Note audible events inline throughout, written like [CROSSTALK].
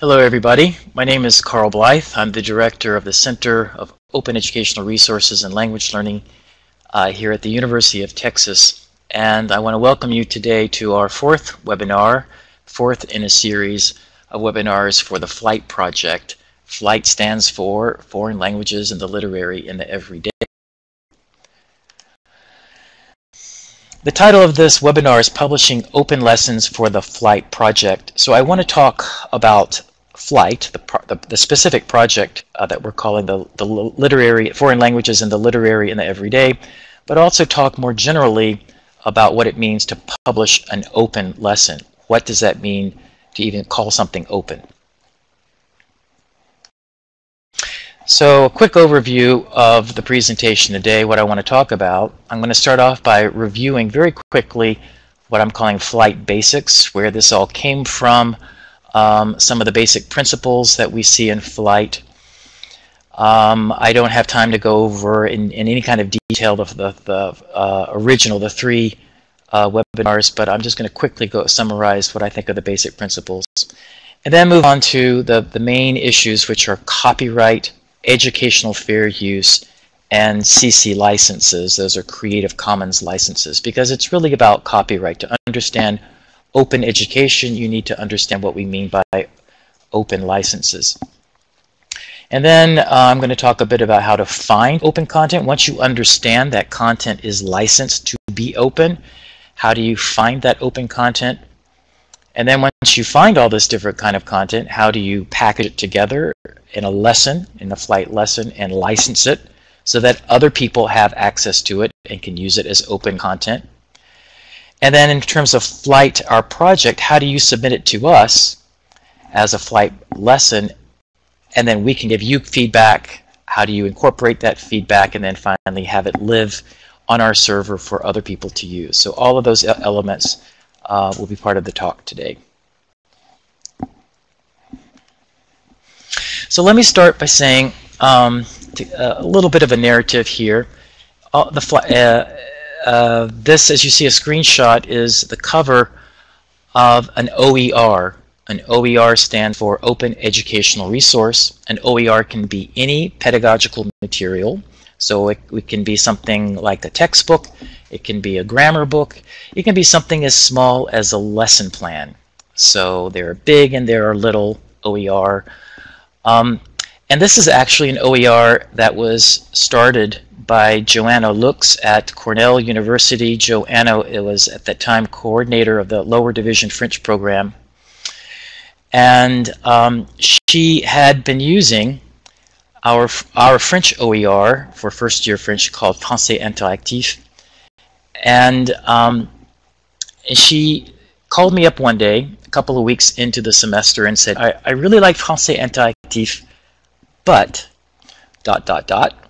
Hello everybody, my name is Carl Blyth. I'm the director of the Center of Open Educational Resources and Language Learning uh, here at the University of Texas. And I want to welcome you today to our fourth webinar, fourth in a series of webinars for the FLLITE project. FLLITE stands for Foreign Languages and the Literary in the Everyday. The title of this webinar is Publishing Open Lessons for the FLLITE project. So I want to talk about FLLITE, the, the, the specific project uh, that we're calling the, the literary foreign languages and the literary in the everyday, but also talk more generally about what it means to publish an open lesson. What does that mean to even call something open? So a quick overview of the presentation today, what I want to talk about. I'm going to start off by reviewing very quickly what I'm calling FLLITE basics, where this all came from, um, some of the basic principles that we see in FLLITE. Um, I don't have time to go over in, in any kind of detail the, the, the uh, original, the three uh, webinars, but I'm just going to quickly go summarize what I think are the basic principles. And then move on to the, the main issues, which are copyright, educational fair use, and CC licenses. Those are Creative Commons licenses, because it's really about copyright to understand open education, you need to understand what we mean by open licenses. And then uh, I'm going to talk a bit about how to find open content. Once you understand that content is licensed to be open, how do you find that open content? And then once you find all this different kind of content, how do you package it together in a lesson, in a FLLITE lesson, and license it so that other people have access to it and can use it as open content? And then in terms of FLLITE, our project, how do you submit it to us as a FLLITE lesson? And then we can give you feedback. How do you incorporate that feedback and then finally have it live on our server for other people to use? So all of those elements uh, will be part of the talk today. So let me start by saying um, uh, a little bit of a narrative here. Uh, the uh, this, as you see a screenshot, is the cover of an OER. An OER stands for Open Educational Resource. An OER can be any pedagogical material. So it, it can be something like a textbook, it can be a grammar book, it can be something as small as a lesson plan. So there are big and there are little OER. Um, and this is actually an OER that was started by Joanna Luks at Cornell University. Joanna was at that time coordinator of the lower division French program. And um, she had been using our, our French OER for first year French called Français Interactif. And um, she called me up one day, a couple of weeks into the semester, and said, I, I really like Français Interactif but dot dot dot.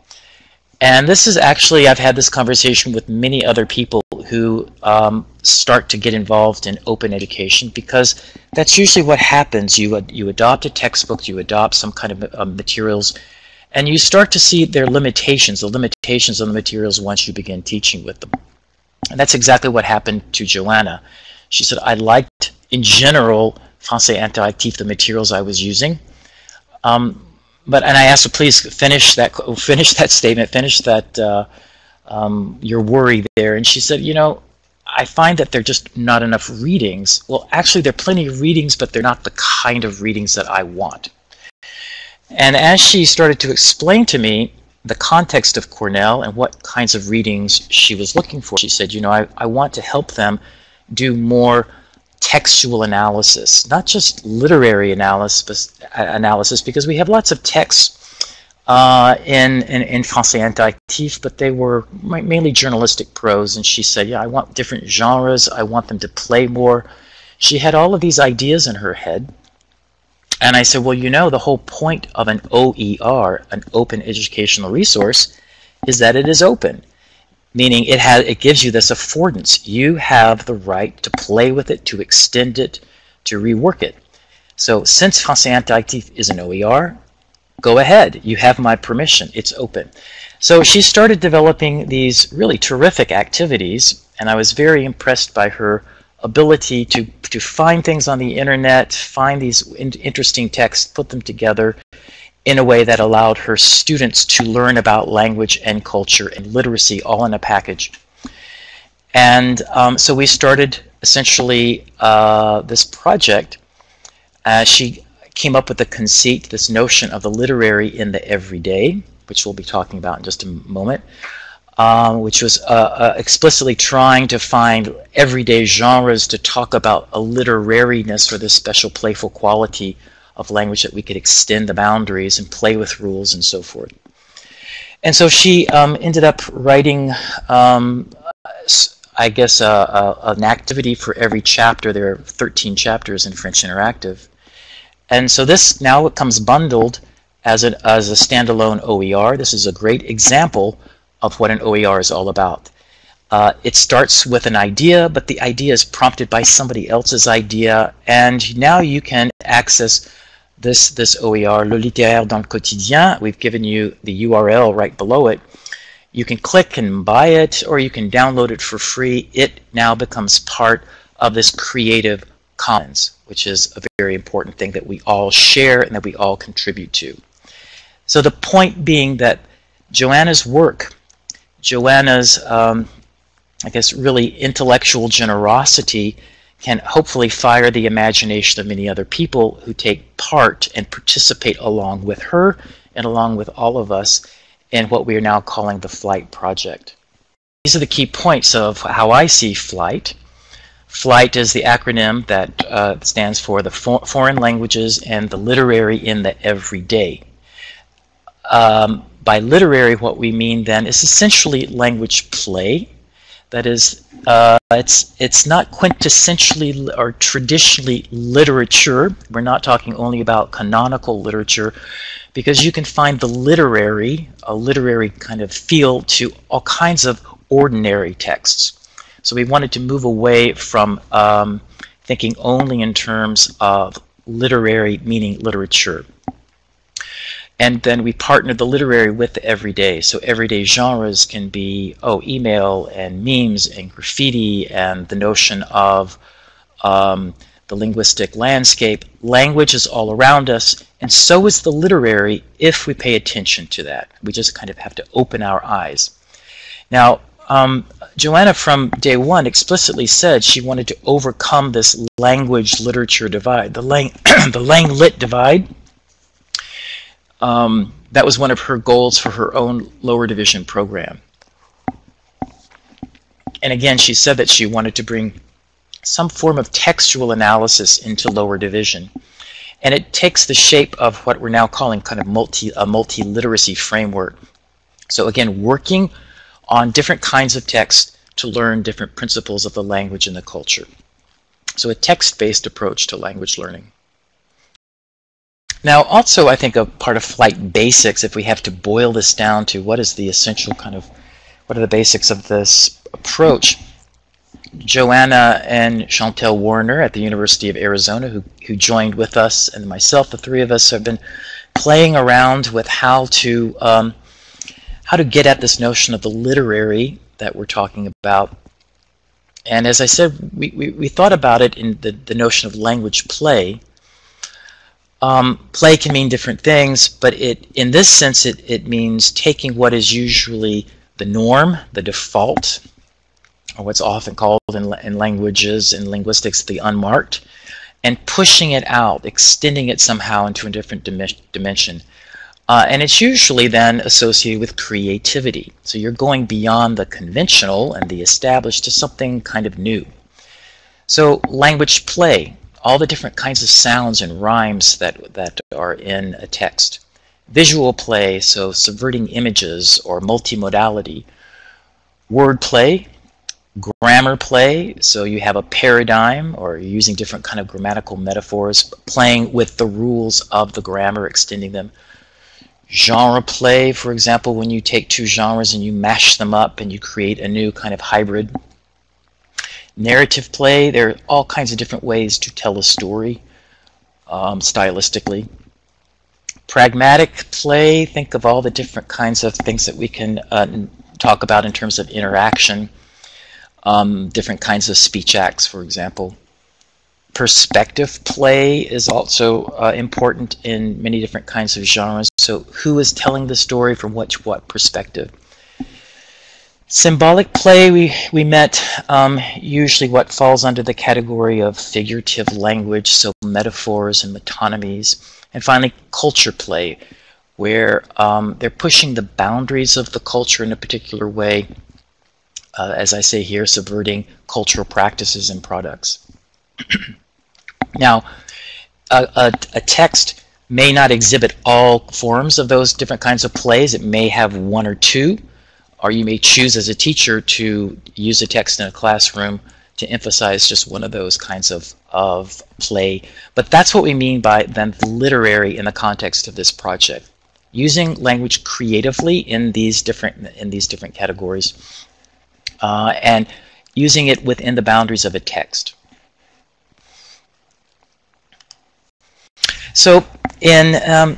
And this is actually, I've had this conversation with many other people who um, start to get involved in open education because that's usually what happens. You, you adopt a textbook, you adopt some kind of uh, materials, and you start to see their limitations, the limitations of the materials once you begin teaching with them. And that's exactly what happened to Joanna. She said, I liked, in general, Français Interactif, the materials I was using. Um, but and I asked her, please finish that finish that statement, finish that uh, um, your worry there. And she said, you know, I find that there are just not enough readings. Well, actually, there are plenty of readings, but they're not the kind of readings that I want. And as she started to explain to me the context of Cornell and what kinds of readings she was looking for, she said, you know, I, I want to help them do more textual analysis, not just literary analysis, analysis because we have lots of texts uh, in, in, in Français but they were mainly journalistic prose. And she said, yeah, I want different genres. I want them to play more. She had all of these ideas in her head. And I said, well, you know, the whole point of an OER, an open educational resource, is that it is open meaning it has it gives you this affordance. You have the right to play with it, to extend it, to rework it. So since Français Interactif is an OER, go ahead. You have my permission. It's open. So she started developing these really terrific activities, and I was very impressed by her ability to, to find things on the internet, find these in interesting texts, put them together in a way that allowed her students to learn about language and culture and literacy all in a package. And um, so we started essentially uh, this project. Uh, she came up with the conceit, this notion of the literary in the everyday, which we'll be talking about in just a moment um, which was uh, uh, explicitly trying to find everyday genres to talk about a literariness or this special playful quality of language that we could extend the boundaries and play with rules and so forth. And so she um, ended up writing, um, I guess, an activity for every chapter. There are 13 chapters in French Interactive. And so this now it comes bundled as, an, as a standalone OER. This is a great example of what an OER is all about. Uh, it starts with an idea, but the idea is prompted by somebody else's idea, and now you can access this, this OER, Le Littéraire dans le Quotidien. We've given you the URL right below it. You can click and buy it, or you can download it for free. It now becomes part of this Creative Commons, which is a very important thing that we all share and that we all contribute to. So the point being that Joanna's work Joanna's, um, I guess, really intellectual generosity can hopefully fire the imagination of many other people who take part and participate along with her and along with all of us in what we are now calling the FLLITE Project. These are the key points of how I see FLLITE. FLLITE is the acronym that uh, stands for the for foreign languages and the literary in the everyday. Um, by literary, what we mean then is essentially language play. That is, uh, it's it's not quintessentially or traditionally literature. We're not talking only about canonical literature, because you can find the literary, a literary kind of feel to all kinds of ordinary texts. So we wanted to move away from um, thinking only in terms of literary, meaning literature and then we partner the literary with the everyday. So everyday genres can be oh email and memes and graffiti and the notion of um, the linguistic landscape. Language is all around us, and so is the literary if we pay attention to that. We just kind of have to open our eyes. Now, um, Joanna from day one explicitly said she wanted to overcome this language literature divide, the lang [CLEARS THROAT] the lang lit divide um, that was one of her goals for her own lower division program. And again, she said that she wanted to bring some form of textual analysis into lower division. And it takes the shape of what we're now calling kind of multi a multi-literacy framework. So again, working on different kinds of text to learn different principles of the language and the culture. So a text-based approach to language learning. Now, also, I think a part of FLLITE basics, if we have to boil this down to what is the essential kind of, what are the basics of this approach, Joanna and Chantelle Warner at the University of Arizona, who, who joined with us, and myself, the three of us have been playing around with how to um, how to get at this notion of the literary that we're talking about. And as I said, we, we, we thought about it in the, the notion of language play, um, play can mean different things, but it in this sense it, it means taking what is usually the norm, the default, or what's often called in, in languages and linguistics the unmarked, and pushing it out, extending it somehow into a different dimension. Uh, and it's usually then associated with creativity. So you're going beyond the conventional and the established to something kind of new. So language play, all the different kinds of sounds and rhymes that, that are in a text. Visual play, so subverting images or multimodality. Word play, grammar play, so you have a paradigm or you're using different kind of grammatical metaphors, playing with the rules of the grammar, extending them. Genre play, for example, when you take two genres and you mash them up and you create a new kind of hybrid narrative play. There are all kinds of different ways to tell a story um, stylistically. Pragmatic play, think of all the different kinds of things that we can uh, talk about in terms of interaction. um, different kinds of speech acts, for example. Perspective play is also uh, important in many different kinds of genres. So, who is telling the story from which what perspective? Symbolic play, we, we met um, usually what falls under the category of figurative language, so metaphors and metonymies. And finally, culture play, where um, they're pushing the boundaries of the culture in a particular way, uh, as I say here, subverting cultural practices and products. [CLEARS THROAT] now, a, a, a, text may not exhibit all forms of those different kinds of plays. It may have one or two, or you may choose as a teacher to use a text in a classroom to emphasize just one of those kinds of, of play. But that's what we mean by then literary in the context of this project. Using language creatively in these different in these different categories uh, and using it within the boundaries of a text. So in um,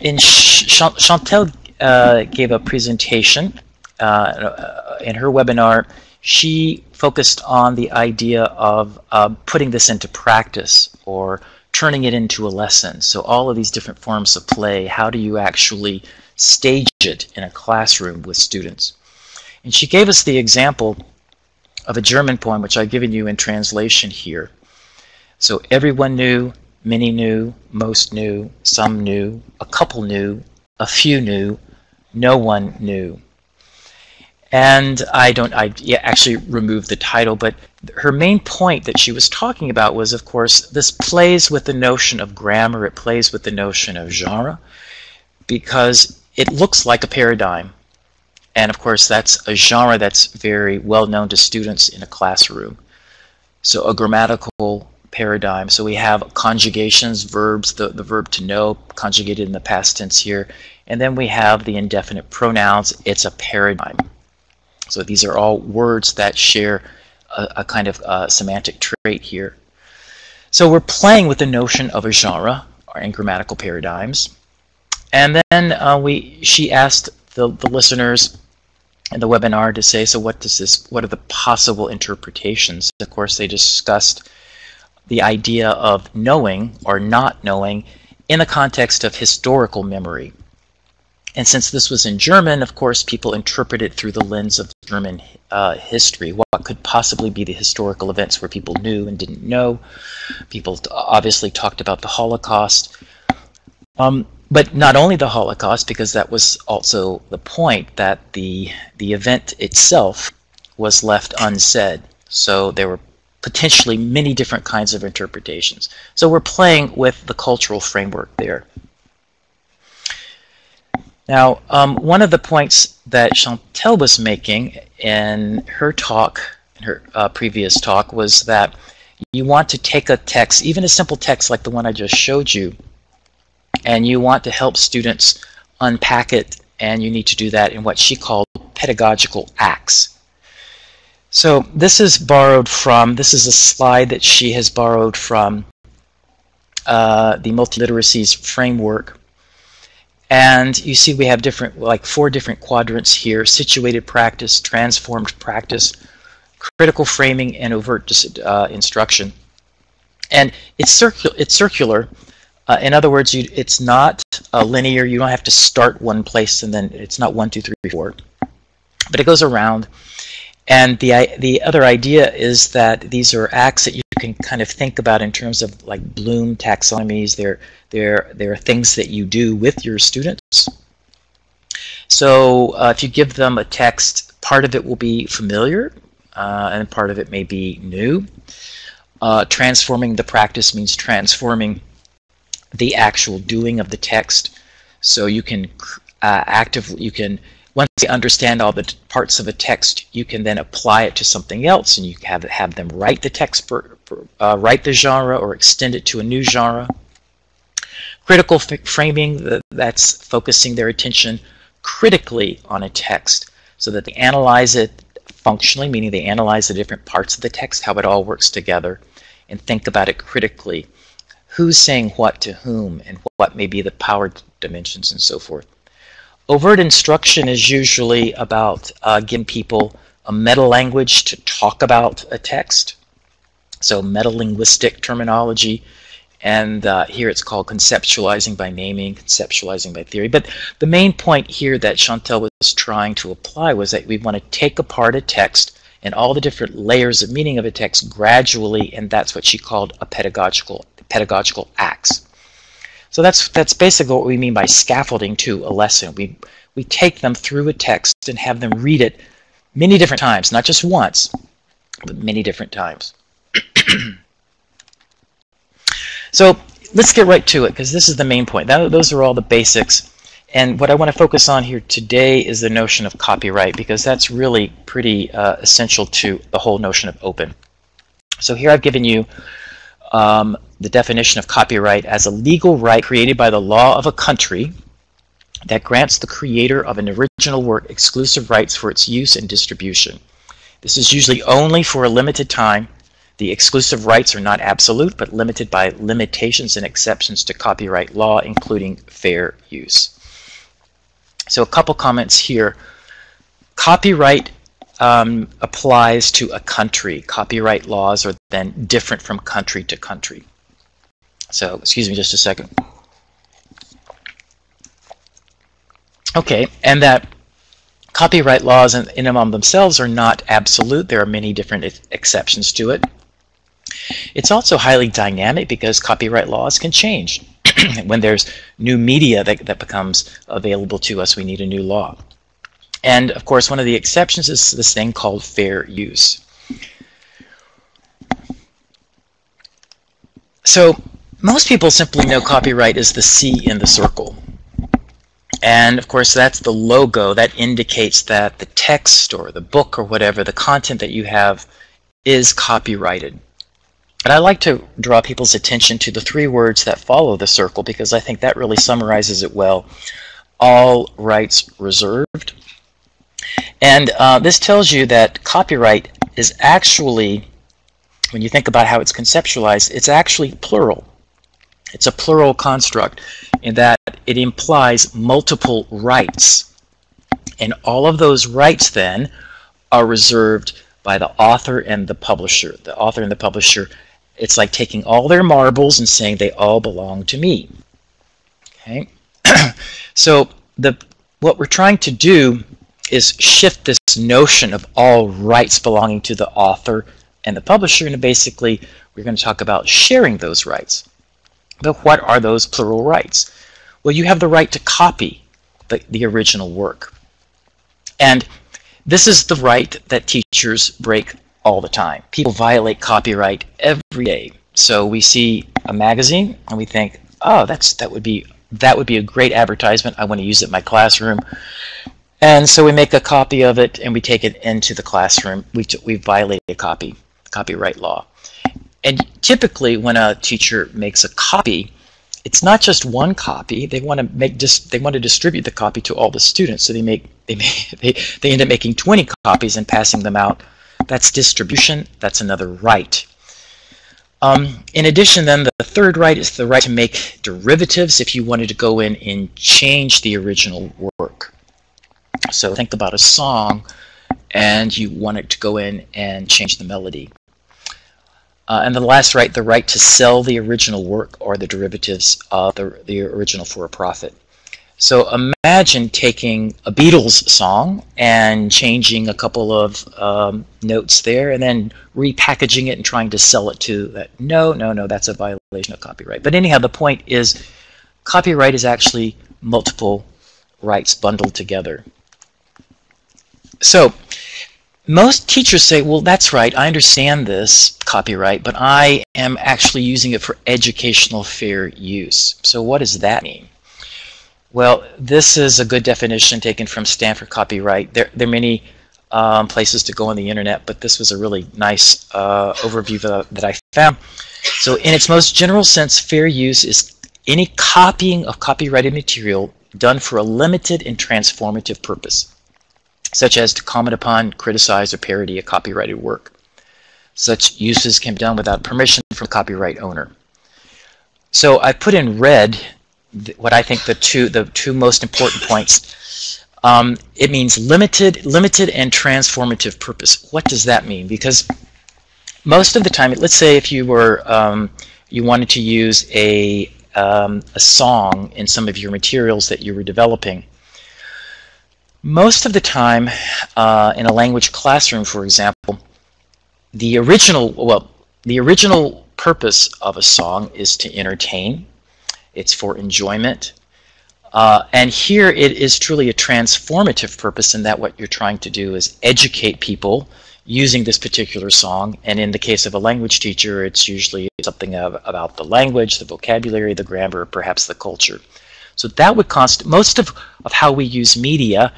in Ch Chantelle uh, gave a presentation uh, in her webinar. She focused on the idea of uh, putting this into practice or turning it into a lesson. So all of these different forms of play, how do you actually stage it in a classroom with students? And she gave us the example of a German poem, which I've given you in translation here. So everyone knew, many knew, most knew, some knew, a couple knew, a few knew, no one knew. And I don't, I actually removed the title, but her main point that she was talking about was, of course, this plays with the notion of grammar, it plays with the notion of genre, because it looks like a paradigm. And of course, that's a genre that's very well known to students in a classroom. So a grammatical paradigm. So we have conjugations, verbs, the, the verb to know, conjugated in the past tense here. And then we have the indefinite pronouns. It's a paradigm. So these are all words that share a, a kind of uh, semantic trait here. So we're playing with the notion of a genre and grammatical paradigms. And then uh, we, she asked the, the listeners in the webinar to say, so what does this, what are the possible interpretations? Of course, they discussed the idea of knowing or not knowing in the context of historical memory. And since this was in German, of course, people interpret it through the lens of German uh, history. What could possibly be the historical events where people knew and didn't know? People obviously talked about the Holocaust. Um, but not only the Holocaust, because that was also the point that the the event itself was left unsaid. So there were potentially many different kinds of interpretations. So we're playing with the cultural framework there. Now, um, one of the points that Chantelle was making in her talk, in her uh, previous talk, was that you want to take a text, even a simple text like the one I just showed you, and you want to help students unpack it, and you need to do that in what she called pedagogical acts. So this is borrowed from, this is a slide that she has borrowed from uh, the multiliteracies framework and you see we have different, like four different quadrants here, situated practice, transformed practice, critical framing, and overt uh, instruction. And it's, circu it's circular. Uh, in other words, you, it's not linear. You don't have to start one place and then it's not one, two, three, four. But it goes around. And the, the other idea is that these are acts that you can kind of think about in terms of like Bloom taxonomies. They're there are things that you do with your students. So uh, if you give them a text, part of it will be familiar uh, and part of it may be new. Uh, transforming the practice means transforming the actual doing of the text. So you can uh, actively, you can, once you understand all the parts of a text, you can then apply it to something else and you have, have them write the text, for, for uh, write the genre or extend it to a new genre critical framing, that's focusing their attention critically on a text so that they analyze it functionally, meaning they analyze the different parts of the text, how it all works together, and think about it critically. Who's saying what to whom, and what may be the power dimensions, and so forth. Overt instruction is usually about uh, giving people a meta language to talk about a text. So metalinguistic terminology. And uh, here it's called conceptualizing by naming, conceptualizing by theory. But the main point here that Chantelle was trying to apply was that we want to take apart a text and all the different layers of meaning of a text gradually, and that's what she called a pedagogical pedagogical acts. So that's that's basically what we mean by scaffolding to a lesson. We we take them through a text and have them read it many different times, not just once, but many different times. [CLEARS THROAT] so let's get right to it because this is the main point. That, those are all the basics. And what I want to focus on here today is the notion of copyright because that's really pretty uh, essential to the whole notion of open. So here I've given you um, the definition of copyright as a legal right created by the law of a country that grants the creator of an original work exclusive rights for its use and distribution. This is usually only for a limited time. The exclusive rights are not absolute, but limited by limitations and exceptions to copyright law, including fair use. So a couple comments here. Copyright um, applies to a country. Copyright laws are then different from country to country. So, excuse me just a second. Okay, and that copyright laws in, in and of themselves are not absolute. There are many different exceptions to it. It's also highly dynamic because copyright laws can change. [CLEARS THROAT] when there's new media that, that becomes available to us, we need a new law. And of course, one of the exceptions is this thing called fair use. So most people simply know copyright as the C in the circle. And of course, that's the logo that indicates that the text or the book or whatever, the content that you have, is copyrighted. And I like to draw people's attention to the three words that follow the circle because I think that really summarizes it well. All rights reserved. And uh, this tells you that copyright is actually, when you think about how it's conceptualized, it's actually plural. It's a plural construct in that it implies multiple rights. And all of those rights then are reserved by the author and the publisher. The author and the publisher, it's like taking all their marbles and saying they all belong to me. Okay? [CLEARS THROAT] so the what we're trying to do is shift this notion of all rights belonging to the author and the publisher and basically we're going to talk about sharing those rights. But what are those plural rights? Well, you have the right to copy the, the original work. And this is the right that teachers break all the time. People violate copyright every day. So we see a magazine and we think, oh, that's that would be that would be a great advertisement. I want to use it in my classroom. And so we make a copy of it and we take it into the classroom. We, we violate a copy, copyright law. And typically when a teacher makes a copy, it's not just one copy. They want to make just they want to distribute the copy to all the students. So they make [LAUGHS] they make, they they end up making 20 copies and passing them out. That's distribution. That's another right. Um, in addition, then the third right is the right to make derivatives if you wanted to go in and change the original work. So think about a song and you want it to go in and change the melody. Uh, and the last right, the right to sell the original work or the derivatives of the, the original for a profit. So imagine taking a Beatles song and changing a couple of um, notes there and then repackaging it and trying to sell it to that. No, no, no, that's a violation of copyright. But anyhow, the point is copyright is actually multiple rights bundled together. So most teachers say, well, that's right, I understand this copyright, but I am actually using it for educational fair use. So what does that mean? Well, this is a good definition taken from Stanford Copyright. There, there are many um, places to go on the internet, but this was a really nice uh, overview that, that I found. So in its most general sense, fair use is any copying of copyrighted material done for a limited and transformative purpose such as to comment upon, criticize, or parody a copyrighted work. Such uses can be done without permission from the copyright owner. So I put in red what I think the two the two most important points Um, it means limited, limited and transformative purpose. What does that mean? Because most of the time, let's say if you were um, you wanted to use a um, a song in some of your materials that you were developing. Most of the time, uh, in a language classroom, for example, the original well, the original purpose of a song is to entertain. It's for enjoyment. Uh, and here it is truly a transformative purpose in that what you're trying to do is educate people using this particular song. And in the case of a language teacher, it's usually something of, about the language, the vocabulary, the grammar, perhaps the culture. So that would const most of, of how we use media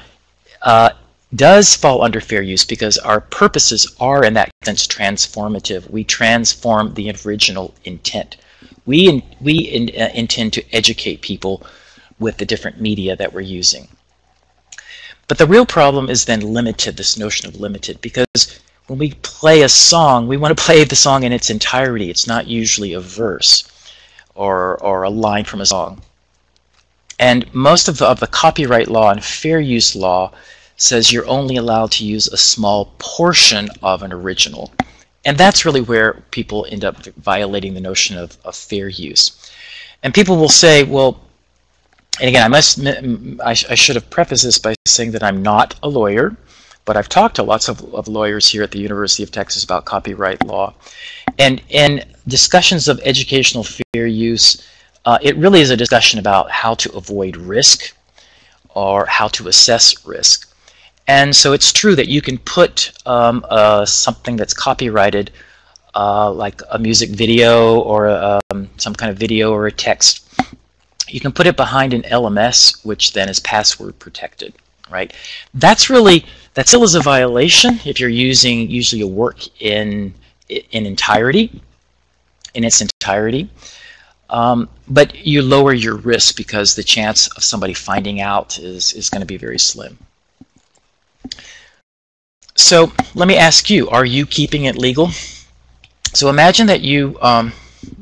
uh, does fall under fair use because our purposes are in that sense transformative. We transform the original intent. We, in, we in, uh, intend to educate people with the different media that we're using. But the real problem is then limited, this notion of limited, because when we play a song, we want to [LAUGHS] play the song in its entirety. It's not usually a verse or, or a line from a song. And most of the, of the copyright law and fair use law says you're only allowed to use a small portion of an original. And that's really where people end up violating the notion of, of fair use. And people will say, well, and again, I must I, I, should have prefaced this by saying that I'm not a lawyer, but I've talked to lots of, of lawyers here at the University of Texas about copyright law, and in discussions of educational fair use, uh, it really is a discussion about how to avoid risk or how to assess risk. And so it's true that you can put um, uh, something that's copyrighted, uh, like a music video or um, some kind of video or a text, you can put it behind an LMS, which then is password protected, right? That's really, that still is a violation if you're using usually a work in, in entirety, in its entirety. Um, but you lower your risk because the chance of somebody finding out is, is going to be very slim. So let me ask you, are you keeping it legal? So imagine that you um,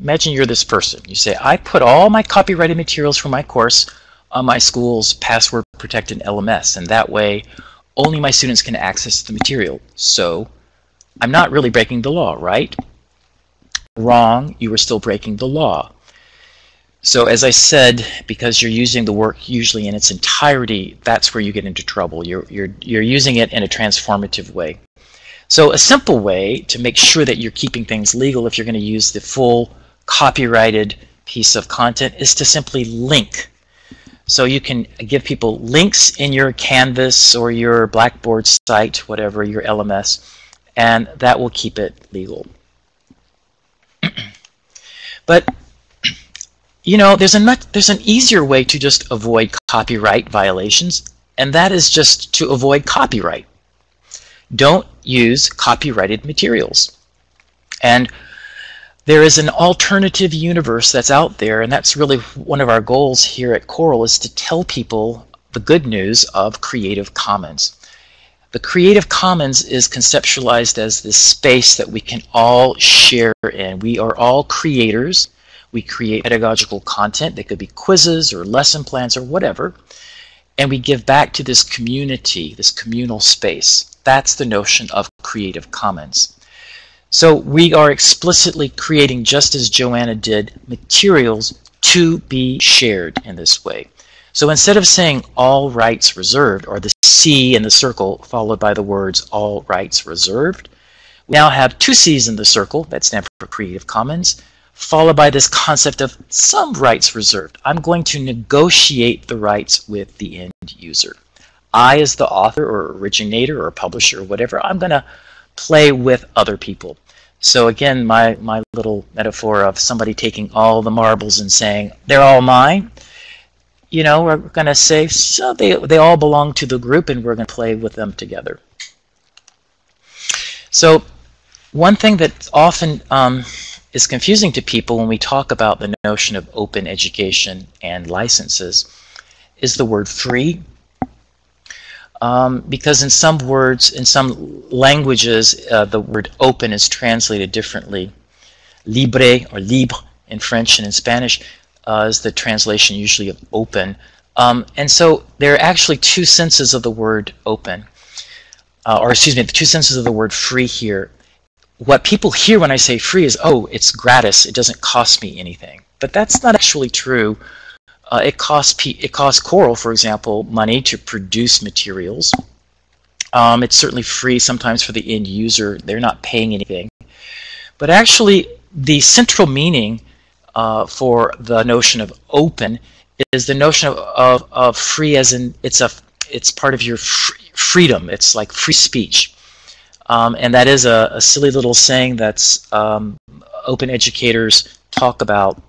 imagine you're this person. You say, I put all my copyrighted materials for my course on my school's password protected LMS, and that way only my students can access the material. So I'm not really breaking the law, right? Wrong, you are still breaking the law. So as I said, because you're using the work usually in its entirety, that's where you get into trouble. You're, you're, you're using it in a transformative way. So a simple way to make sure that you're keeping things legal if you're going to use the full copyrighted piece of content is to simply link. So you can give people links in your Canvas or your Blackboard site, whatever, your LMS, and that will keep it legal. [CLEARS THROAT] but you know, there's a much, there's an easier way to just avoid copyright violations, and that is just to avoid copyright. Don't use copyrighted materials. And there is an alternative universe that's out there, and that's really one of our goals here at COERLL is to tell people the good news of Creative Commons. The Creative Commons is conceptualized as this space that we can all share in. We are all creators. We create pedagogical content. that could be quizzes or lesson plans or whatever. And we give back to this community, this communal space. That's the notion of Creative Commons. So we are explicitly creating, just as Joanna did, materials to be shared in this way. So instead of saying all rights reserved, or the C in the circle followed by the words all rights reserved, we now have two C's in the circle that stand for Creative Commons, followed by this concept of some rights reserved. I'm going to negotiate the rights with the end user. I, as the author or originator or publisher or whatever, I'm going to play with other people. So again, my, my little metaphor of somebody taking all the marbles and saying, they're all mine, you know, we're going to say, so they, they all belong to the group and we're going to play with them together. So one thing that often um, is confusing to people when we talk about the notion of open education and licenses is the word free um, because in some words, in some languages, uh, the word open is translated differently. Libre or libre in French and in Spanish uh, is the translation usually of open. Um, and so there are actually two senses of the word open, uh, or excuse me, the two senses of the word free here. What people hear when I say free is, oh, it's gratis, it doesn't cost me anything. But that's not actually true. Uh, it costs it costs COERLL, for example, money to produce materials. Um, it's certainly free sometimes for the end user. They're not paying anything. But actually, the central meaning uh, for the notion of open is the notion of, of, of free as in it's a it's part of your freedom. It's like free speech. Um, and that is a, a, silly little saying that's um, open educators talk about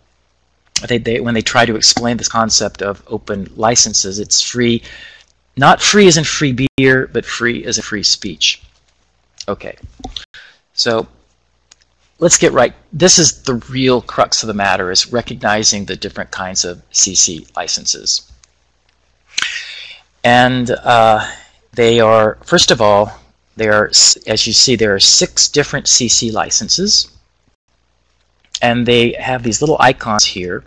they, they, when they try to explain this concept of open licenses. It's free, not free as in free beer, but free as in free speech. Okay, so let's get right. This is the real crux of the matter: is recognizing the different kinds of CC licenses. And uh, they are, first of all, there are, as you see, there are six different CC licenses. And they have these little icons here.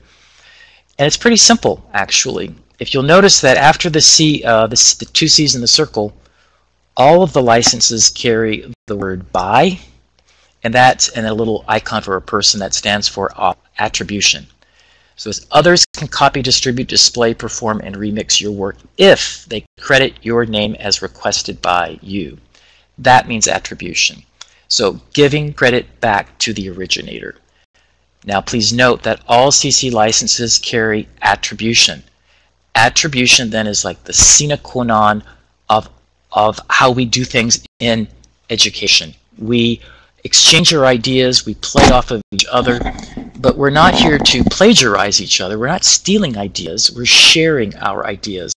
And it's pretty simple, actually. If you'll notice that after the C, uh, the, the two C's in the circle, all of the licenses carry the word by, and that's and a little icon for a person that stands for attribution. So as others can copy, distribute, display, perform, and remix your work if they credit your name as requested by you. That means attribution. So giving credit back to the originator. Now please note that all CC licenses carry attribution. Attribution then is like the sine qua non of, of how we do things in education. We exchange our ideas, we play off of each other, but we're not here to plagiarize each other. We're not stealing ideas, we're sharing our ideas.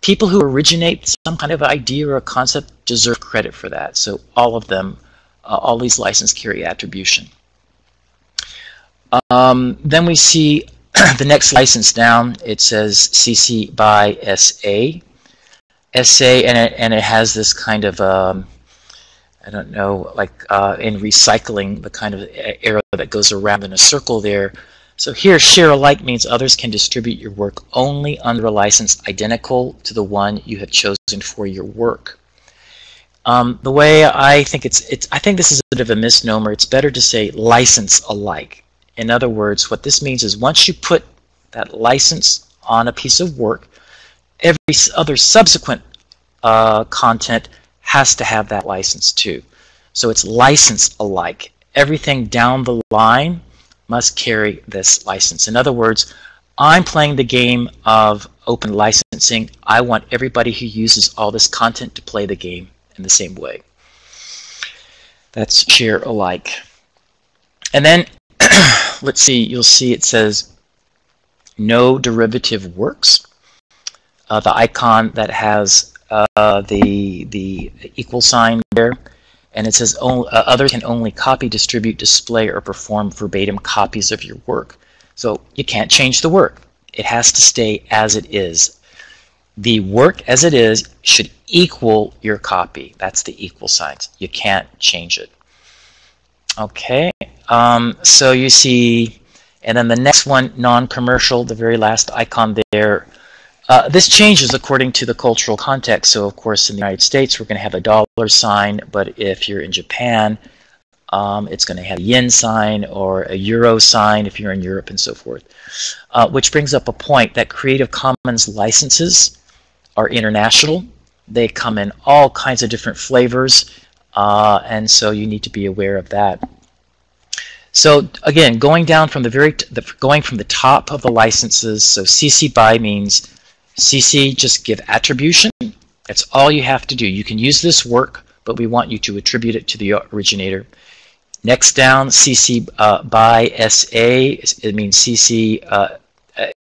People who originate some kind of idea or concept deserve credit for that. So all of them, uh, all these licenses carry attribution. Um, then we see [CLEARS THROAT] the next license down. It says CC by SA. SA, and it, and it has this kind of um, I don't know, like uh, in recycling, the kind of arrow that goes around in a circle there. So here, share alike means others can distribute your work only under a license identical to the one you have chosen for your work. Um, the way I think it's, it's, I think this is a bit of a misnomer. It's better to say license alike. In other words, what this means is once you put that license on a piece of work, every other subsequent uh, content has to have that license too. So it's license alike. Everything down the line must carry this license. In other words, I'm playing the game of open licensing. I want everybody who uses all this content to play the game in the same way. That's share alike. And then, [CLEARS THROAT] let's see, you'll see it says no derivative works. Uh, the icon that has uh, the the equal sign there, and it says uh, others can only copy, distribute, display, or perform verbatim copies of your work. So you can't change the work. It has to stay as it is. The work as it is should equal your copy. That's the equal signs. You can't change it. Okay, um, so you see, and then the next one, non-commercial, the very last icon there, uh, this changes according to the cultural context. So, of course, in the United States, we're going to have a dollar sign, but if you're in Japan, um, it's going to have a yen sign or a euro sign if you're in Europe and so forth. Uh, which brings up a point that Creative Commons licenses are international. They come in all kinds of different flavors, uh, and so you need to be aware of that. So again, going down from the very the, going from the top of the licenses. So CC BY means CC, just give attribution. That's all you have to do. You can use this work, but we want you to attribute it to the originator. Next down, CC uh, by SA, it means CC, uh,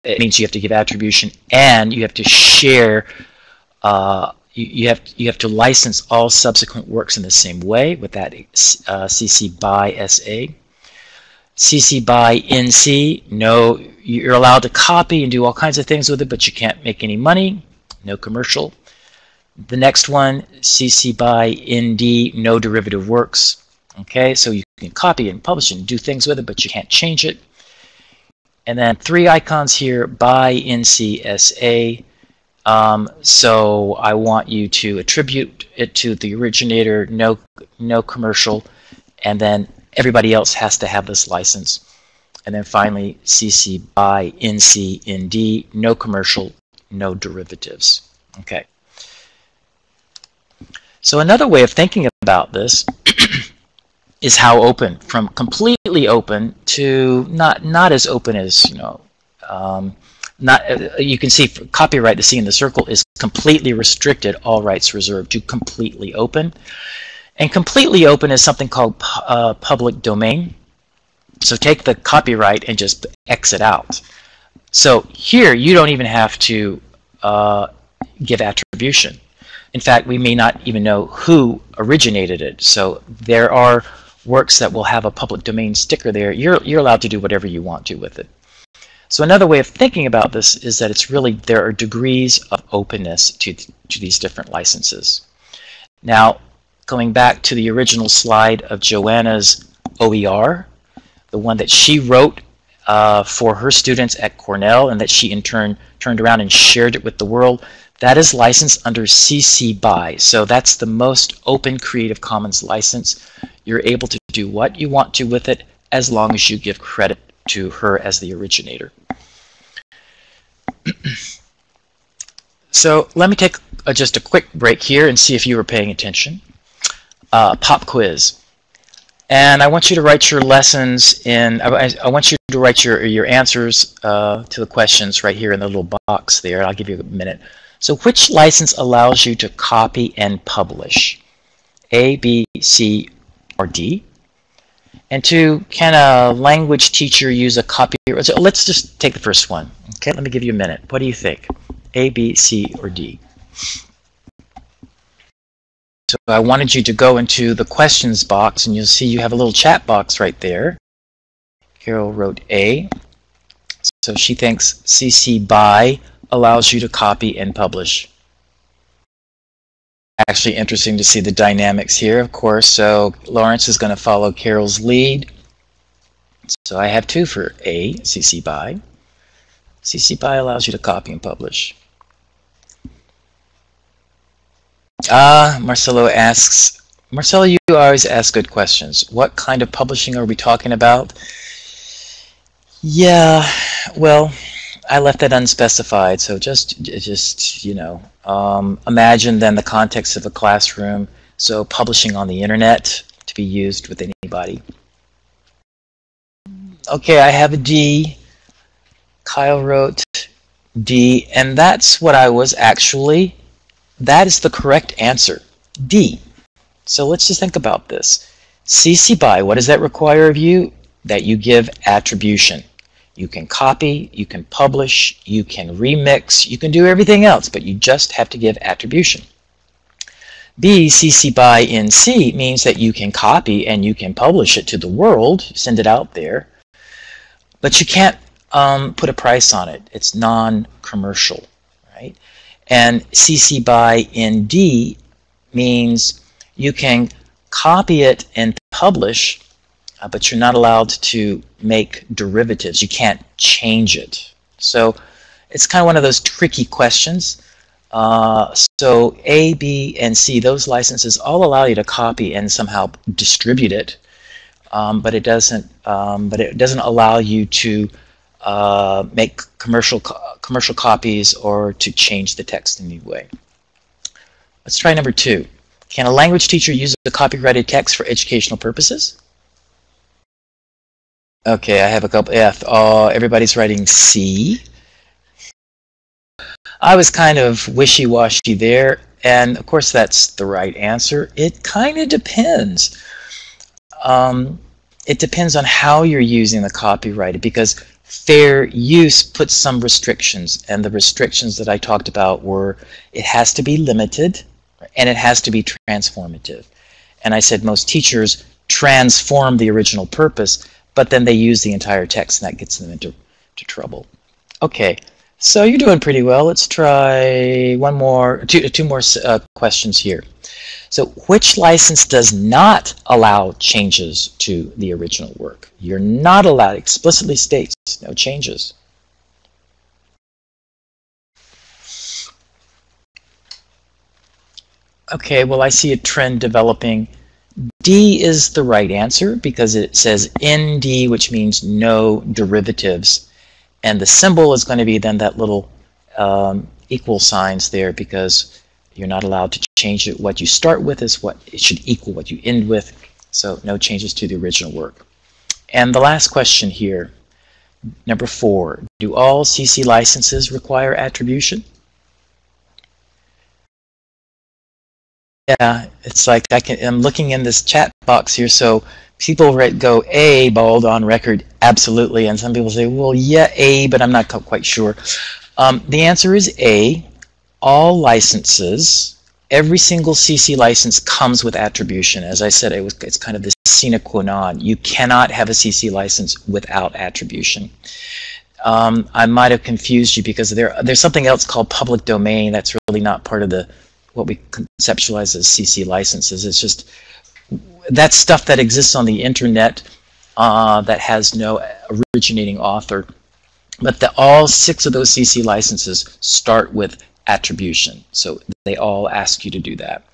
it means you have to give attribution and you have to share, uh, you, you, have, you have to license all subsequent works in the same way with that uh, CC by SA. CC by NC, no, you're allowed to copy and do all kinds of things with it, but you can't make any money, no commercial. The next one, CC by ND, no derivative works. Okay, so you can copy and publish and do things with it, but you can't change it. And then three icons here by NCSA. Um, so I want you to attribute it to the originator, no, no commercial, and then everybody else has to have this license. And then finally, CC by NC ND, no commercial, no derivatives. Okay. So another way of thinking about this [CLEARS THROAT] is how open, from completely open to not not as open as you know. Um, not uh, you can see copyright. The C in the circle is completely restricted, all rights reserved, to completely open. And completely open is something called uh, public domain. So take the copyright and just exit out. So here you don't even have to uh, give attribution. In fact, we may not even know who originated it. So there are works that will have a public domain sticker there. You're, you're allowed to do whatever you want to with it. So another way of thinking about this is that it's really there are degrees of openness to, to these different licenses. Now, going back to the original slide of Joanna's OER, the one that she wrote uh, for her students at Cornell and that she in turn turned around and shared it with the world, that is licensed under CC BY. So that's the most open Creative Commons license. You're able to do what you want to with it as long as you give credit to her as the originator. [CLEARS THROAT] so let me take a, just a quick break here and see if you were paying attention. Uh, pop quiz. And I want you to write your lessons in, I, I want you to write your, your answers uh, to the questions right here in the little box there. I'll give you a minute. So which license allows you to copy and publish? A, B, C, or D? And two, can a language teacher use a copy? So let's just take the first one. Okay, let me give you a minute. What do you think? A, B, C, or D? So I wanted you to go into the questions box and you'll see you have a little chat box right there. Carol wrote A. So she thinks CC BY allows you to copy and publish. Actually interesting to see the dynamics here, of course. So Lawrence is going to follow Carol's lead. So I have two for A, CC BY. CC BY allows you to copy and publish. Ah, Marcelo asks, Marcelo, you always ask good questions. What kind of publishing are we talking about? Yeah, well, I left that unspecified, so just just you know, um, imagine then the context of a classroom. So publishing on the internet to be used with anybody. Okay, I have a D. Kyle wrote D, and that's what I was actually. That is the correct answer, D. So let's just think about this. CC BY, what does that require of you? That you give attribution. You can copy, you can publish, you can remix, you can do everything else, but you just have to give attribution. B, CC BY NC means that you can copy and you can publish it to the world, send it out there, but you can't um, put a price on it. It's non-commercial, right? And CC BY ND means you can copy it and publish, uh, but you're not allowed to make derivatives. You can't change it. So it's kind of one of those tricky questions. Uh, so A, B, and C, those licenses all allow you to copy and somehow distribute it, um, but it doesn't. Um, but it doesn't allow you to uh, make commercial co commercial copies or to change the text in any way. Let's try number two. Can a language teacher use a copyrighted text for educational purposes? Okay, I have a couple F. Oh, everybody's writing C. I was kind of wishy-washy there, and of course that's the right answer. It kind of depends. Um, it depends on how you're using the copyrighted because fair use puts some restrictions, and the restrictions that I talked about were it has to be limited and it has to be transformative. And I said most teachers transform the original purpose but then they use the entire text and that gets them into to trouble. Okay, So you're doing pretty well. Let's try one more, two, two more uh, questions here. So which license does not allow changes to the original work? You're not allowed, explicitly states, no changes. Okay, well I see a trend developing. D is the right answer because it says ND, which means no derivatives. And the symbol is going to be then that little um, equal signs there because you're not allowed to change it. What you start with is what it should equal what you end with. So no changes to the original work. And the last question here, number four, do all CC licenses require attribution? Yeah, it's like I can, I'm looking in this chat box here, so people go A, bald on record, absolutely, and some people say, well, yeah, A, but I'm not quite sure. Um, the answer is A. All licenses, every single CC license comes with attribution. As I said, it was, it's kind of the sine qua non. You cannot have a CC license without attribution. Um, I might have confused you because there, there's something else called public domain that's really not part of the what we conceptualize as CC licenses. It's just that's stuff that exists on the internet uh, that has no originating author. But the, all six of those CC licenses start with attribution. So they all ask you to do that.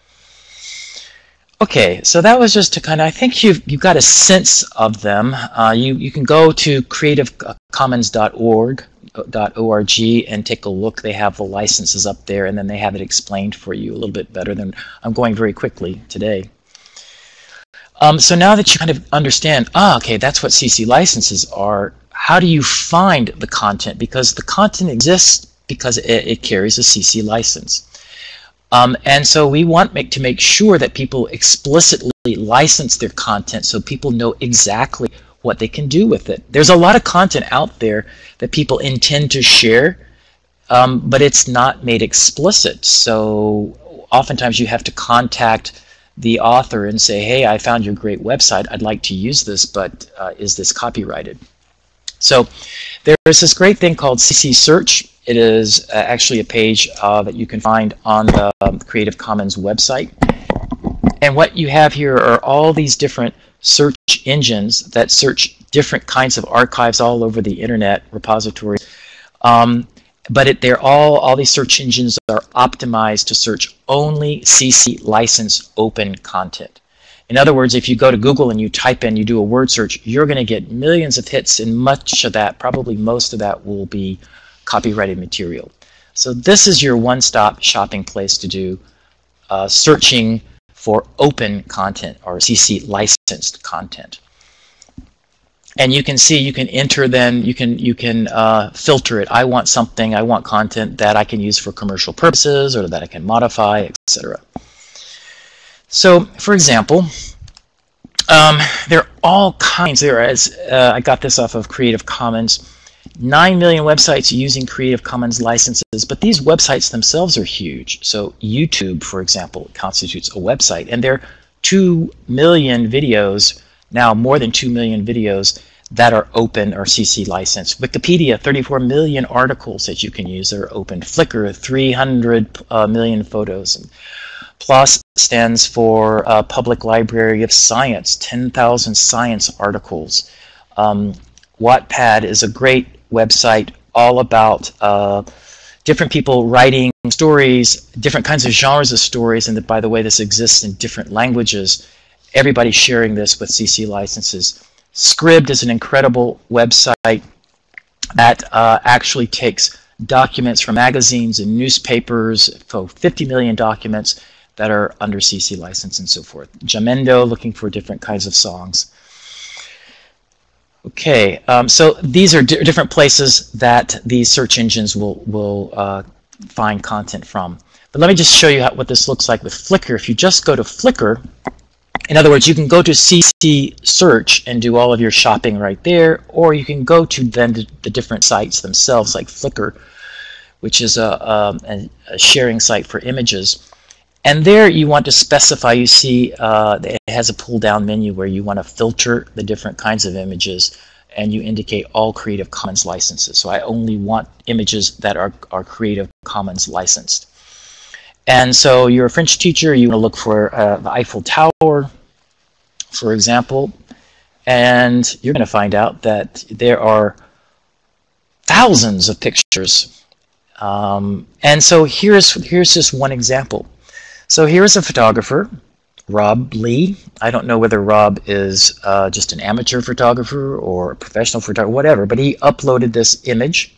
Okay, so that was just to kind of, I think you've, you've got a sense of them. Uh, you, you can go to creativecommons.org .org and take a look. They have the licenses up there, and then they have it explained for you a little bit better than I'm going very quickly today. Um, so now that you kind of understand, ah, okay, that's what CC licenses are, how do you find the content? Because the content exists because it, it carries a CC license. Um, and so we want make, to make sure that people explicitly license their content so people know exactly what they can do with it. There's a lot of content out there that people intend to share, um, but it's not made explicit. So oftentimes you have to contact the author and say, hey, I found your great website. I'd like to use this, but uh, is this copyrighted? So there's this great thing called CC Search. It is uh, actually a page uh, that you can find on the um, Creative Commons website. And what you have here are all these different search engines that search different kinds of archives all over the internet repositories. Um, but it, they're all, all these search engines are optimized to search only CC license open content. In other words, if you go to Google and you type in, you do a word search, you're going to get millions of hits, and much of that, probably most of that, will be copyrighted material. So this is your one-stop shopping place to do uh, searching for open content or CC licensed content. And you can see you can enter then you can you can uh, filter it. I want something. I want content that I can use for commercial purposes or that I can modify, etc. So, for example, um, there are all kinds. There is. Uh, I got this off of Creative Commons 9 million websites using Creative Commons licenses, but these websites themselves are huge. So YouTube, for example, constitutes a website, and there are 2 million videos, now more than 2 million videos, that are open or CC licensed. Wikipedia, 34 million articles that you can use that are open. Flickr, 300 uh, million photos. PLOS stands for uh, Public Library of Science, 10,000 science articles. Um, Wattpad is a great website all about uh, different people writing stories, different kinds of genres of stories, and that, by the way, this exists in different languages. Everybody sharing this with CC licenses. Scribd is an incredible website that uh, actually takes documents from magazines and newspapers, so 50 million documents that are under CC license and so forth. Jamendo, looking for different kinds of songs. Okay, um, so these are different places that these search engines will, will uh, find content from. But let me just show you how, what this looks like with Flickr. If you just go to Flickr, in other words, you can go to CC Search and do all of your shopping right there, or you can go to then the, different sites themselves, like Flickr, which is a, um, a, a sharing site for images. And there you want to specify, you see uh, it has a pull down menu where you want to filter the different kinds of images. and you indicate all Creative Commons licenses. So I only want images that are, are Creative Commons licensed. And so you're a French teacher, you want to look for uh, the Eiffel Tower, for example, and you're going to find out that there are thousands of pictures. Um, and so here's, here's just one example. So here's a photographer, Rob Lee. I don't know whether Rob is uh, just an amateur photographer or a professional photographer, whatever, but he uploaded this image.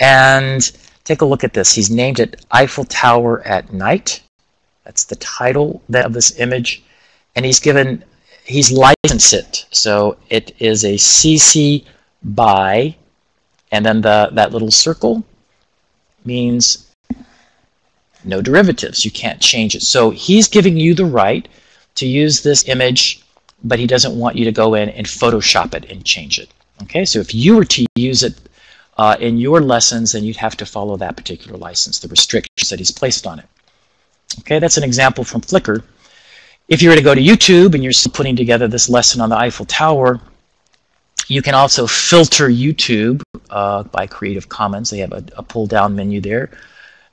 And take a look at this. He's named it Eiffel Tower at Night. That's the title of this image. And he's given, he's licensed it. So it is a CC by, and then the, that little circle means no derivatives. You can't change it. So he's giving you the right to use this image, but he doesn't want you to go in and Photoshop it and change it. Okay, so if you were to use it uh, in your lessons, then you'd have to follow that particular license, the restrictions that he's placed on it. Okay, that's an example from Flickr. If you were to go to YouTube and you're putting together this lesson on the Eiffel Tower, you can also filter YouTube uh, by Creative Commons. They have a, a pull-down menu there.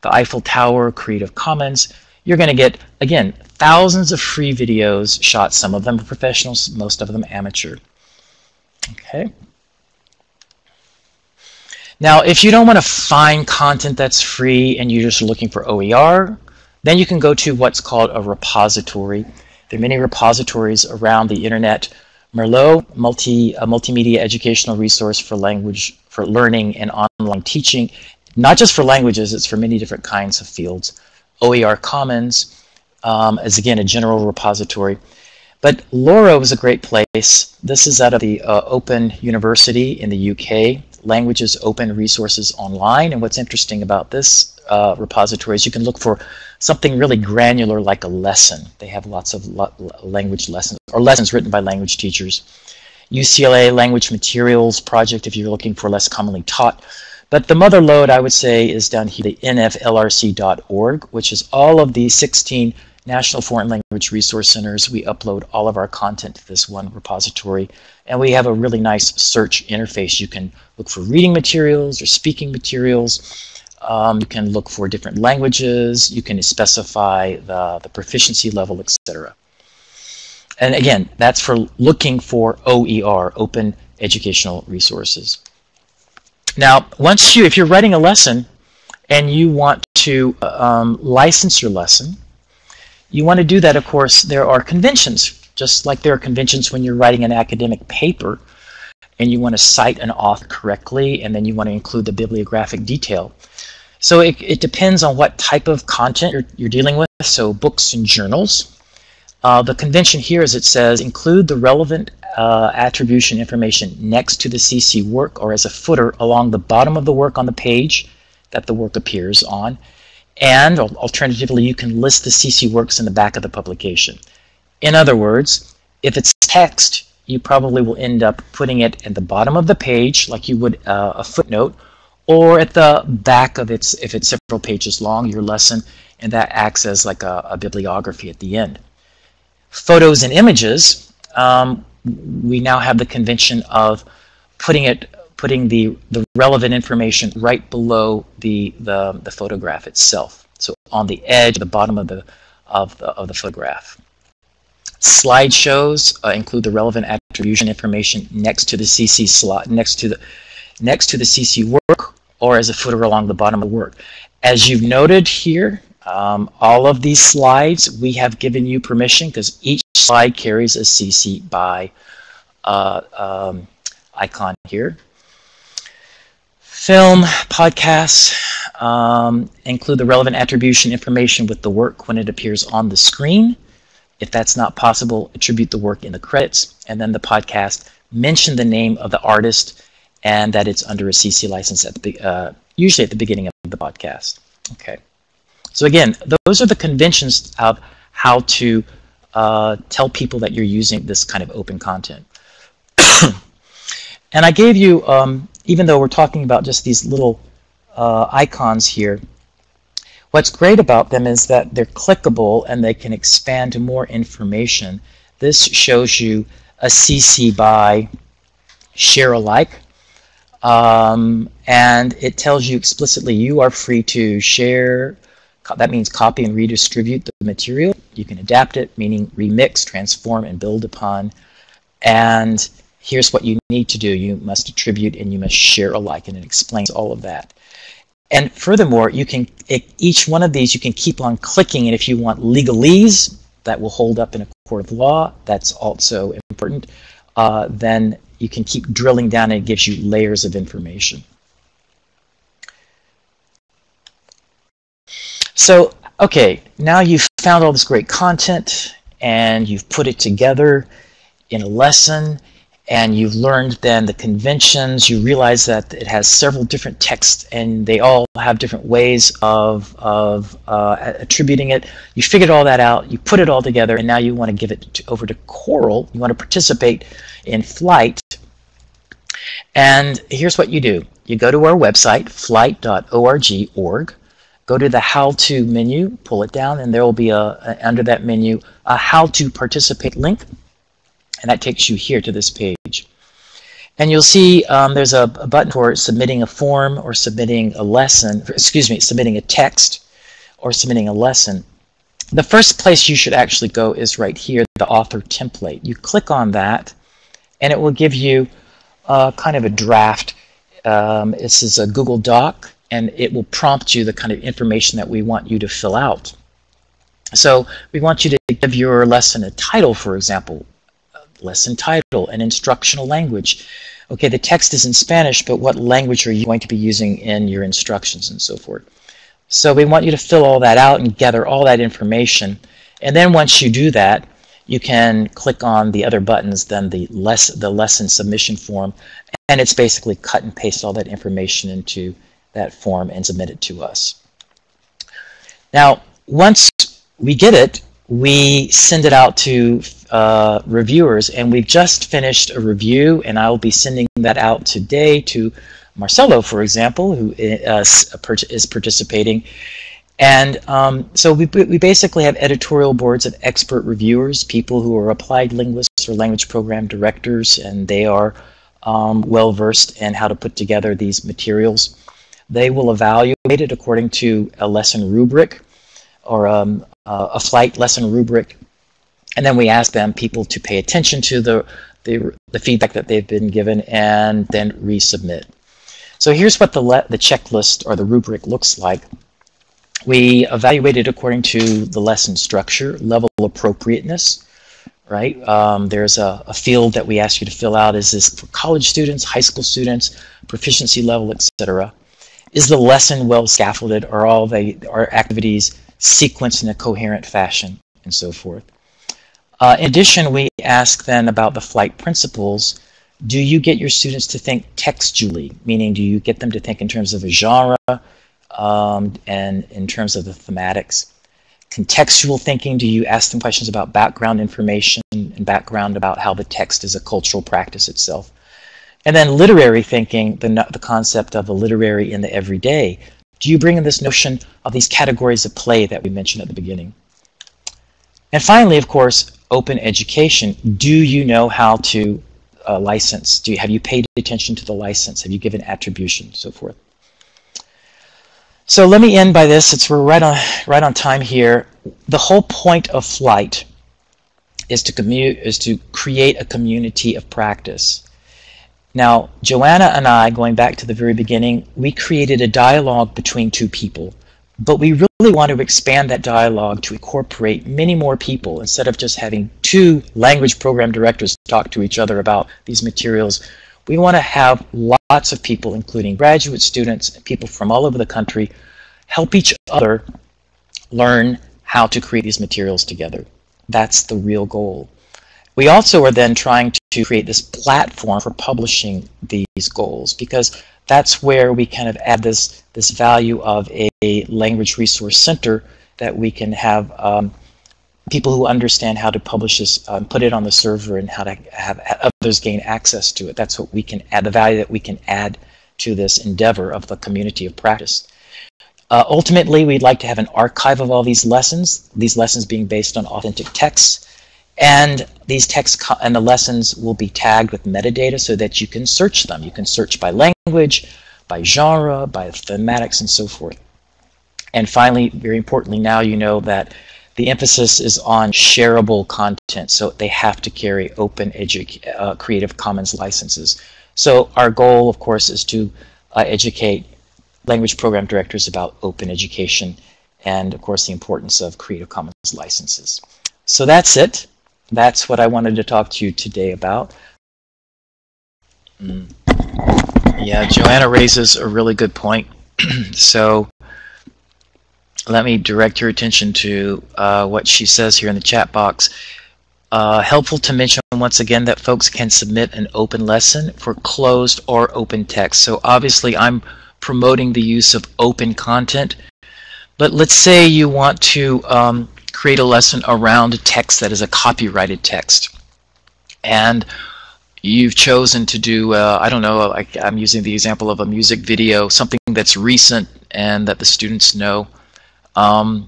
The Eiffel Tower, Creative Commons. You're going to get, again, thousands of free videos shot. Some of them professionals, most of them amateur. Okay. Now, if you don't want to find content that's free and you're just looking for OER, then you can go to what's called a repository. There are many repositories around the internet. Merlot, multi, a multimedia educational resource for language, for learning and online teaching, not just for languages, it's for many different kinds of fields. OER Commons um, is again a general repository. But Loro is a great place. This is out of the uh, Open University in the UK languages open resources online. And what's interesting about this uh, repository is you can look for something really granular like a lesson. They have lots of lo language lessons or lessons written by language teachers. UCLA Language Materials Project if you're looking for less commonly taught. But the mother lode I would say is down here, the nflrc.org, which is all of the 16 National Foreign Language Resource Centers. We upload all of our content to this one repository. And we have a really nice search interface. You can look for reading materials or speaking materials. Um, you can look for different languages. You can specify the, the proficiency level, etc. And again, that's for looking for OER, Open Educational Resources. Now, once you, if you're writing a lesson and you want to um, license your lesson, you want to do that, of course, there are conventions, just like there are conventions when you're writing an academic paper and you want to cite an author correctly and then you want to include the bibliographic detail. So it, it depends on what type of content you're, you're dealing with, so books and journals. Uh, the convention here is it says include the relevant uh, attribution information next to the CC work or as a footer along the bottom of the work on the page that the work appears on and alternatively, you can list the CC works in the back of the publication. In other words, if it's text, you probably will end up putting it at the bottom of the page, like you would uh, a footnote, or at the back of its, if it's several pages long, your lesson, and that acts as like a, a bibliography at the end. Photos and images, um, we now have the convention of putting it putting the, the relevant information right below the, the, the photograph itself. So on the edge, the bottom of the, of the, of the photograph. Slideshows uh, include the relevant attribution information next to the CC slot, next to the next to the CC work, or as a footer along the bottom of the work. As you've noted here, um, all of these slides we have given you permission because each slide carries a CC by uh, um, icon here. Film podcasts um, include the relevant attribution information with the work when it appears on the screen. If that's not possible, attribute the work in the credits, and then the podcast mention the name of the artist and that it's under a CC license at the uh, usually at the beginning of the podcast. Okay. So again, those are the conventions of how to uh, tell people that you're using this kind of open content. [COUGHS] and I gave you um, even though we're talking about just these little uh, icons here, what's great about them is that they're clickable and they can expand to more information. This shows you a CC by share alike. Um, and it tells you explicitly you are free to share, that means copy and redistribute the material. You can adapt it, meaning remix, transform, and build upon. And here's what you need to do. You must attribute and you must share alike, and it explains all of that. And furthermore, you can each one of these you can keep on clicking, and if you want legalese that will hold up in a court of law, that's also important. Uh, then you can keep drilling down, and it gives you layers of information. So, okay, now you've found all this great content and you've put it together in a lesson and you've learned then the conventions, you realize that it has several different texts and they all have different ways of, of uh, attributing it. You figured all that out, you put it all together, and now you want to give it to, over to COERLL. You want to participate in FLLITE. And here's what you do. You go to our website, fllite.org, go to the How To menu, pull it down, and there will be a, a under that menu a How To Participate link and that takes you here to this page. And you'll see um, there's a, a, button for submitting a form or submitting a lesson, excuse me, submitting a text or submitting a lesson. The first place you should actually go is right here, the author template. You click on that, and it will give you kind of a draft. Um, this is a Google Doc, and it will prompt you the kind of information that we want you to fill out. So we want you to give your lesson a title, for example lesson title, an instructional language. Okay, the text is in Spanish, but what language are you going to be using in your instructions and so forth? So we want you to fill all that out and gather all that information. And then once you do that, you can click on the other buttons, then the, less, the lesson submission form, and it's basically cut and paste all that information into that form and submit it to us. Now, once we get it, we send it out to uh, reviewers, and we've just finished a review, and I'll be sending that out today to Marcelo, for example, who is, uh, is participating. And um, so we, we basically have editorial boards of expert reviewers, people who are applied linguists or language program directors, and they are um, well versed in how to put together these materials. They will evaluate it according to a lesson rubric or um, uh, a FLLITE lesson rubric, and then we ask them people to pay attention to the, the, the feedback that they've been given and then resubmit. So here's what the, the checklist or the rubric looks like. We evaluate it according to the lesson structure, level appropriateness, right? Um, there's a, a, field that we ask you to fill out. Is this for college students, high school students, proficiency level, etc.? Is the lesson well scaffolded? Are all the are activities sequenced in a coherent fashion, and so forth? Uh, in addition, we ask then about the FLLITE principles. Do you get your students to think textually, meaning do you get them to think in terms of a genre um, and in terms of the thematics? Contextual thinking, do you ask them questions about background information and background about how the text is a cultural practice itself? And then literary thinking, the, the concept of the literary in the everyday. Do you bring in this notion of these categories of play that we mentioned at the beginning? And finally, of course, open education. Do you know how to uh, license? Do you, have you paid attention to the license? Have you given attribution, so forth? So let me end by this. It's we're right on right on time here. The whole point of FLLITE is to commute is to create a community of practice. Now, Joanna and I, going back to the very beginning, we created a dialogue between two people but we really want to expand that dialogue to incorporate many more people instead of just having two language program directors talk to each other about these materials. We want to have lots of people, including graduate students and people from all over the country, help each other learn how to create these materials together. That's the real goal. We also are then trying to create this platform for publishing these goals because that's where we kind of add this, this value of a, a language resource center that we can have um, people who understand how to publish this, um, put it on the server and how to have others gain access to it. That's what we can add, the value that we can add to this endeavor of the community of practice. Uh, ultimately, we'd like to have an archive of all these lessons, these lessons being based on authentic texts, And these texts and the lessons will be tagged with metadata so that you can search them. You can search by language, by genre, by thematics, and so forth. And finally, very importantly, now you know that the emphasis is on shareable content, so they have to carry open uh, Creative Commons licenses. So our goal, of course, is to uh, educate language program directors about open education and, of course, the importance of Creative Commons licenses. So that's it. That's what I wanted to talk to you today about. Mm. Yeah, Joanna raises a really good point. [CLEARS THROAT] so let me direct your attention to uh, what she says here in the chat box. Uh, helpful to mention once again that folks can submit an open lesson for closed or open text. So obviously I'm promoting the use of open content, but let's say you want to um, create a lesson around a text that is a copyrighted text. And you've chosen to do, uh, I don't know, I, I'm using the example of a music video, something that's recent and that the students know. Um,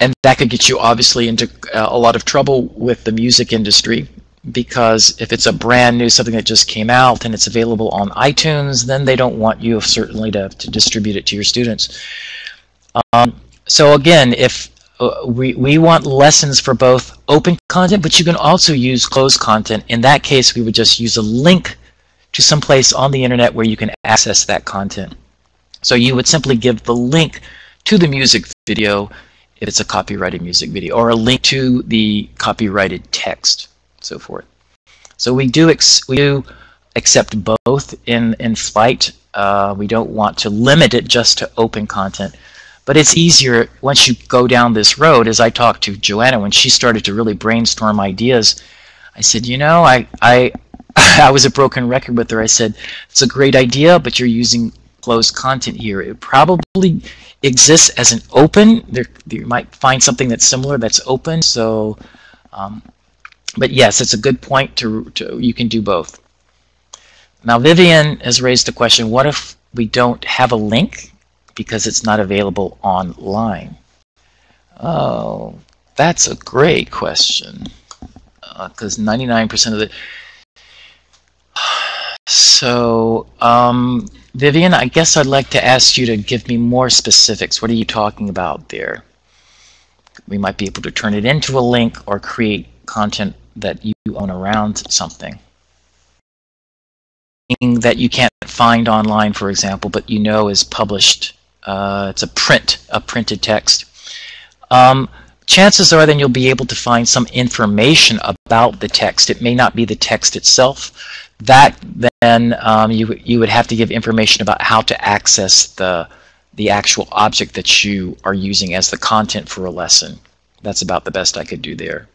and that could get you obviously into uh, a lot of trouble with the music industry because if it's a brand new something that just came out and it's available on iTunes, then they don't want you certainly to, to distribute it to your students. Um, so again, if uh, we, we want lessons for both open content, but you can also use closed content. In that case, we would just use a link to some place on the internet where you can access that content. So you would simply give the link to the music video if it's a copyrighted music video, or a link to the copyrighted text, so forth. So we do we do accept both in in FLLITE. Uh, we don't want to limit it just to open content. But it's easier once you go down this road, as I talked to Joanna when she started to really brainstorm ideas. I said, you know, I, I, [LAUGHS] I was a broken record with her. I said, it's a great idea, but you're using closed content here. It probably exists as an open. There, you might find something that's similar that's open. So, um, but yes, it's a good point to, to you can do both. Now, Vivian has raised the question: What if we don't have a link because it's not available online? Oh, that's a great question. Because uh, 99% of the... [SIGHS] So, um, Vivian, I guess I'd like to ask you to give me more specifics. What are you talking about there? We might be able to turn it into a link or create content that you own around something that you can't find online, for example, but you know is published uh, it's a print, a printed text. Um, chances are then you'll be able to find some information about the text. It may not be the text itself. That then um, you, you would have to give information about how to access the, the actual object that you are using as the content for a lesson. That's about the best I could do there.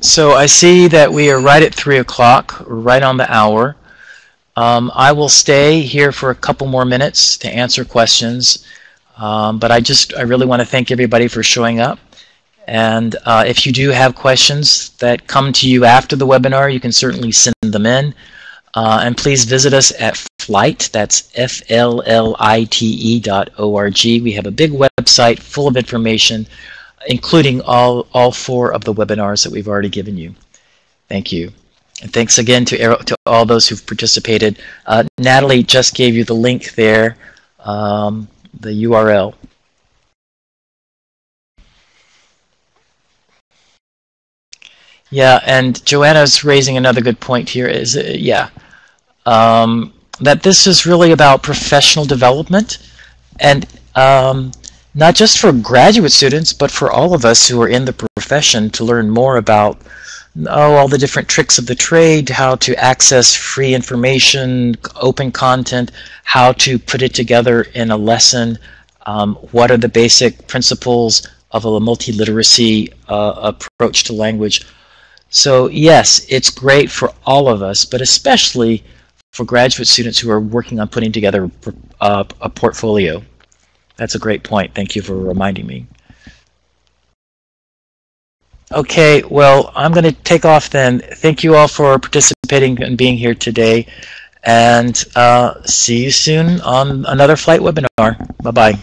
So I see that we are right at 3 o'clock, right on the hour. Um, I will stay here for a couple more minutes to answer questions. Um, but I just, I really want to thank everybody for showing up. And uh, if you do have questions that come to you after the webinar, you can certainly send them in. Uh, and please visit us at FLLITE, that's F-L-L-I-T-E dot O-R-G. We have a big website full of information including all, all four of the webinars that we've already given you. Thank you. And thanks again to, to all those who've participated. Uh, Natalie just gave you the link there, um, the URL. Yeah, and Joanna's raising another good point here. Is uh, yeah, um, that this is really about professional development, and um, not just for graduate students, but for all of us who are in the profession to learn more about oh, all the different tricks of the trade, how to access free information, open content, how to put it together in a lesson, um, what are the basic principles of a multiliteracy uh, approach to language. So yes, it's great for all of us, but especially for graduate students who are working on putting together a, a portfolio. That's a great point. Thank you for reminding me. Okay, well, I'm going to take off then. Thank you all for participating and being here today. And uh, see you soon on another FLLITE webinar. Bye-bye.